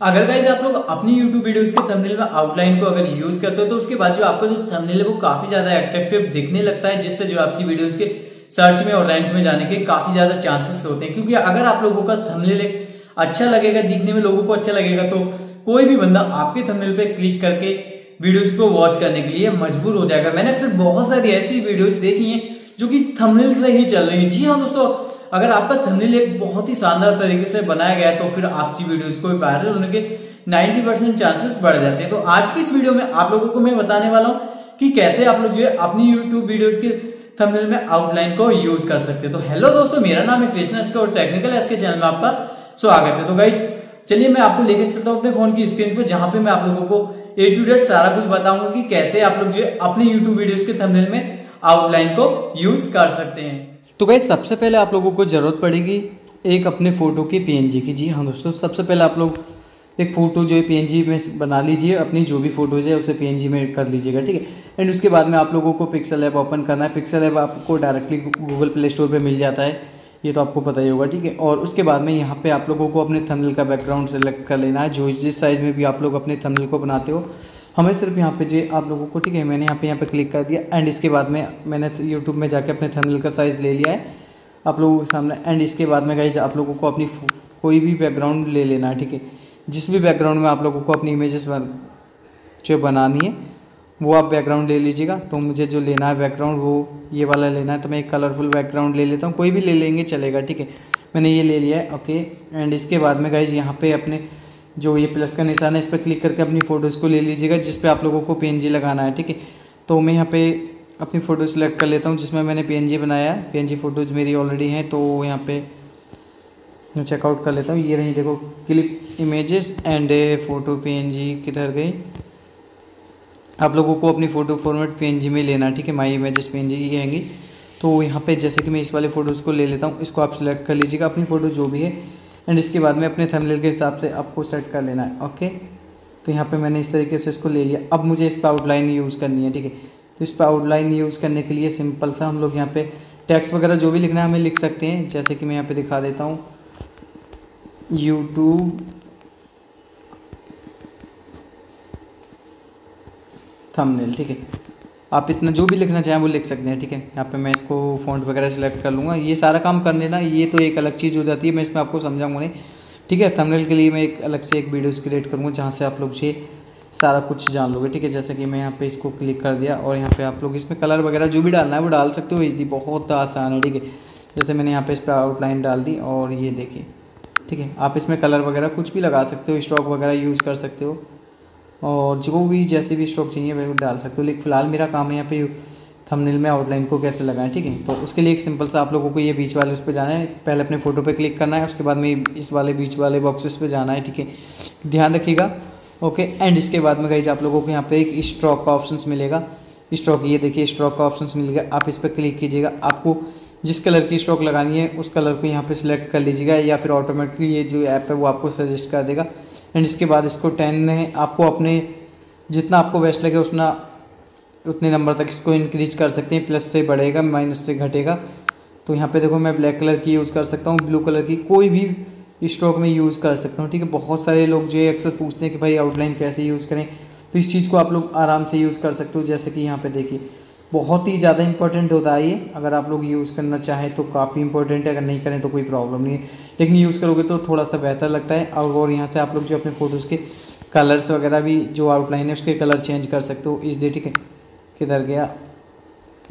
अगर गाइज़ आप लोग अपनी YouTube वीडियोस के थंबनेल में आउटलाइन को अगर यूज़ करते हो तो उसके बाद जो आपका जो थंबनेल है, वो काफ़ी ज़्यादा एट्रेक्टिव दिखने लगता है, जिससे जो आपकी वीडियोस के सर्च में और रैंक में जाने के काफ़ी ज़्यादा चांसेस होते हैं। क्योंकि अगर आप लोगों का थंबनेल अच्छा लगेगा, दिखने में लोगों को अच्छा लगेगा तो कोई भी बंदा आपके थंबनेल पे क्लिक करके वीडियोस को वॉच करने के लिए मजबूर हो जाएगा। मैंने अक्सर बहुत सारी ऐसी वीडियोस देखी हैं, जो कि थंबनेल से ही चल रही है। जी हाँ दोस्तों अगर आपका थंबनेल एक बहुत ही शानदार तरीके से बनाया गया तो फिर आपकी वीडियोस को वायरल होने के 90 परसेंट चांसेस बढ़ जाते हैं। तो आज की इस वीडियो में आप लोगों को मैं बताने वाला हूँ कि कैसे आप लोग जो है अपनी यूट्यूब वीडियोस के थंबनेल में आउटलाइन को यूज़ कर सकते हैं। तो हेलो दोस्तों, मेरा नाम है कृष्णा इसका और टेक्निकल एस के चैनल में आपका स्वागत है। तो गाइज़ चलिए मैं आपको लेकर चलता हूँ अपने फ़ोन की स्क्रीन पर, जहाँ पे मैं आप लोगों को ए टू डेट सारा कुछ बताऊँगा कि कैसे आप लोग जो है अपने यूट्यूब वीडियोस के थंबनेल में आउटलाइन को यूज़ कर सकते हैं। तो भाई, सबसे पहले आप लोगों को ज़रूरत पड़ेगी एक अपने फ़ोटो की पीएनजी की। जी हाँ दोस्तों, सबसे पहले आप लोग एक फ़ोटो जो है पीएनजी में बना लीजिए, अपनी जो भी फ़ोटोज़ है उसे पीएनजी में कर लीजिएगा, ठीक है? एंड उसके बाद में आप लोगों को पिक्सल ऐप ओपन करना है। पिक्सल ऐप आपको डायरेक्टली गूगल प्ले स्टोर पर मिल जाता है, ये तो आपको पता ही होगा, ठीक है? और उसके बाद में यहाँ पे आप लोगों को अपने थंबनेल का बैकग्राउंड सेलेक्ट कर लेना है, जो जिस साइज़ में भी आप लोग अपने थंबनेल को बनाते हो हमें सिर्फ़ यहाँ पे जो आप लोगों को ठीक है मैंने यहाँ पे यहाँ पे क्लिक कर दिया एंड इसके बाद में मैंने यूट्यूब में जाके अपने थंबनेल का साइज़ ले लिया है। आप लोगों के सामने एंड इसके बाद में गाइज़ आप लोगों को अपनी कोई भी बैकग्राउंड ले लेना है ठीक है। जिस भी बैकग्राउंड में आप लोगों को अपनी इमेजेस बन, जो बनानी है वो आप बैकग्राउंड ले लीजिएगा। तो मुझे जो लेना है बैकग्राउंड वो ये वाला लेना है तो मैं एक कलरफुल बैकग्राउंड ले लेता हूँ। कोई भी ले लेंगे चलेगा ठीक है। मैंने ये ले लिया है ओके एंड इसके बाद में गाइज़ यहाँ पे अपने जो ये प्लस का निशान है, इस पर क्लिक करके अपनी फ़ोटोज़ को ले लीजिएगा, जिस पे आप लोगों को पीएनजी लगाना है, ठीक है? तो मैं यहाँ पे अपनी फ़ोटो सेलेक्ट कर लेता हूँ, जिसमें मैंने पीएनजी बनाया है। पी फ़ोटोज़ मेरी ऑलरेडी हैं तो यहाँ पे मैं चेकआउट कर लेता हूँ। ये रही देखो clip images and photo PNG किधर गई। आप लोगों को अपनी फ़ोटो फॉर्मेट पीएनजी में लेना ठीक है? माई इमेजेस पी जी आएँगी। तो यहाँ पे जैसे कि मैं इस वाले फ़ोटोज़ को ले लेता हूँ, इसको आप सिलेक्ट कर लीजिएगा। अपनी फ़ोटो जो भी है एंड इसके बाद में अपने थंबनेल के हिसाब से आपको सेट कर लेना है ओके तो यहाँ पे मैंने इस तरीके से इसको ले लिया। अब मुझे इस पर आउटलाइन यूज़ करनी है, ठीक है? तो इस पर आउटलाइन यूज़ करने के लिए सिंपल सा हम लोग यहाँ पे टैक्स वगैरह जो भी लिखना है हमें लिख सकते हैं। जैसे कि मैं यहाँ पे दिखा देता हूँ। यूट्यूब थंबनेल ठीक है? आप इतना जो भी लिखना चाहें वो लिख सकते हैं, ठीक है? यहाँ पे मैं इसको फ़ॉन्ट वगैरह सेलेक्ट कर लूँगा। ये सारा काम करने ना, ये तो एक अलग चीज़ हो जाती है, मैं इसमें आपको समझाऊँगा नहीं। ठीक है थंबनेल के लिए मैं एक अलग से एक वीडियोस क्रिएट करूँगा, जहाँ से आप लोग ये सारा कुछ जान लोगे, ठीक है? जैसे कि मैं यहाँ पे इसको क्लिक कर दिया और यहाँ पे आप लोग इसमें कलर वगैरह जो भी डालना है, वो डाल सकते हो। ईजी बहुत आसान है, ठीक है? जैसे मैंने यहाँ पे इस पर आउटलाइन डाल दी और ये देखिए, ठीक है? आप इसमें कलर वगैरह कुछ भी लगा सकते हो स्टॉक वगैरह यूज़ कर सकते हो। और जो भी जैसे भी स्ट्रोक चाहिए वो डाल सकते हो। लेकिन फ़िलहाल मेरा काम है यहाँ पे थंबनेल में आउटलाइन को कैसे लगाएँ, ठीक है? तो उसके लिए एक सिंपल सा आप लोगों को ये बीच वाले उस पर जाना है। पहले अपने फ़ोटो पे क्लिक करना है, उसके बाद में इस वाले बीच वाले बॉक्सेस पे जाना है, ठीक है? ध्यान रखिएगा ओके एंड इसके बाद में कहीं आप लोगों को यहाँ पे एक स्ट्रोक का ऑप्शन मिलेगा। स्ट्रोक ये देखिए स्ट्रोक का ऑप्शन मिलेगा आप इस पर क्लिक कीजिएगा। आपको जिस कलर की स्टॉक लगानी है, उस कलर को यहाँ पे सिलेक्ट कर लीजिएगा या फिर ऑटोमेटिकली ये जो ऐप है वो आपको सजेस्ट कर देगा। एंड इसके बाद इसको टेन आपको अपने जितना आपको बेस्ट लगे उतना, उतने नंबर तक इसको इंक्रीज कर सकते हैं प्लस से बढ़ेगा माइनस से घटेगा। तो यहाँ पे देखो मैं ब्लैक कलर की यूज़ कर सकता हूँ ब्लू कलर की कोई भी स्ट्रोक में यूज़ कर सकता हूँ, ठीक है? बहुत सारे लोग जो है अक्सर पूछते हैं कि भाई आउटलाइन कैसे यूज़ करें? तो इस चीज़ को आप लोग आराम से यूज़ कर सकते हो, जैसे कि यहाँ पे देखिए। बहुत ही ज़्यादा इंपॉर्टेंट होता है ये। अगर आप लोग यूज़ करना चाहें तो काफ़ी इंपॉर्टेंट है, अगर नहीं करें तो कोई प्रॉब्लम नहीं है। लेकिन यूज़ करोगे तो थोड़ा सा बेहतर लगता है। और यहाँ से आप लोग जो अपने फ़ोटोज़ के कलर्स वगैरह भी जो आउटलाइन है, उसके कलर चेंज कर सकते हो। इसलिए ठीक है? किधर गया?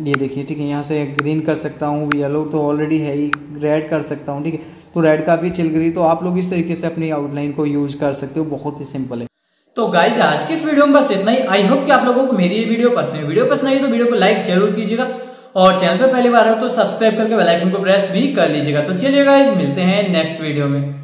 ये देखिए, ठीक है? यहाँ से ग्रीन कर सकता हूँ येलो तो ऑलरेडी है ही। रेड कर सकता हूँ, ठीक है? तो रेड काफ़ी चिल गई तो आप लोग इस तरीके से अपनी आउटलाइन को यूज़ कर सकते हो। बहुत ही सिंपल है। तो गाइज़ आज की इस वीडियो में बस इतना ही। आई होप कि आप लोगों को मेरी ये वीडियो पसंद है। वीडियो पसंद आई तो वीडियो को लाइक ज़रूर कीजिएगा। और चैनल पर पहली बार हो तो सब्सक्राइब करके बेल आइकन को प्रेस भी कर लीजिएगा। तो चलिए गाइज़ मिलते हैं नेक्स्ट वीडियो में।